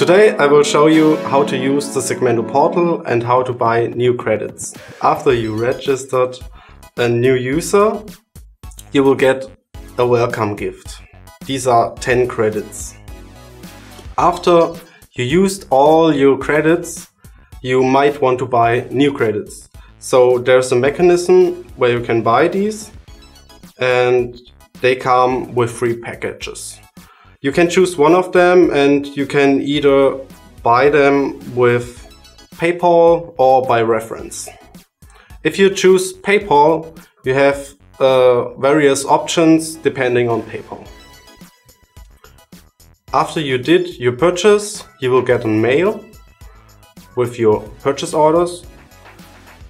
Today I will show you how to use the SECMENDO portal and how to buy new credits. After you registered a new user, you will get a welcome gift. These are 10 credits. After you used all your credits, you might want to buy new credits. So there's a mechanism where you can buy these and they come with free packages. You can choose one of them and you can either buy them with PayPal or by reference. If you choose PayPal, you have uh, various options depending on PayPal. After you did your purchase, you will get a mail with your purchase orders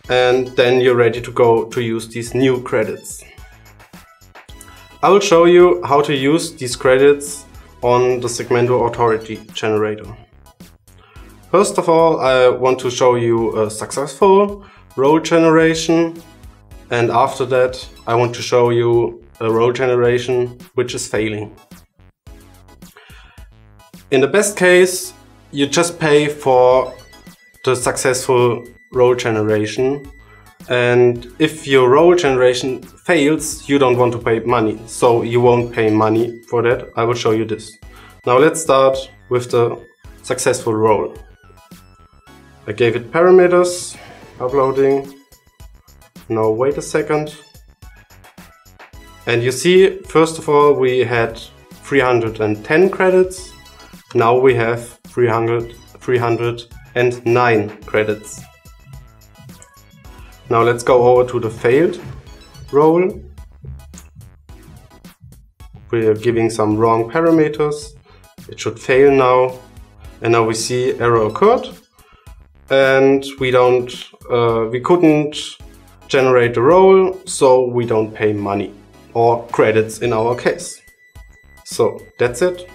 and then you're ready to go to use these new credits. I will show you how to use these credits on the SECMENDO Authority generator. First of all, I want to show you a successful role generation and after that I want to show you a role generation which is failing. In the best case, you just pay for the successful role generation and if your role generation fails, you don't want to pay money. So you won't pay money for that. I will show you this. Now let's start with the successful role. I gave it parameters, uploading. Now wait a second. And you see, first of all, we had 310 credits. Now we have 300, 309 credits. Now let's go over to the failed role. We are giving some wrong parameters. It should fail now. And now we see error occurred. And we don't, uh, we couldn't generate the role, so we don't pay money or credits in our case. So that's it.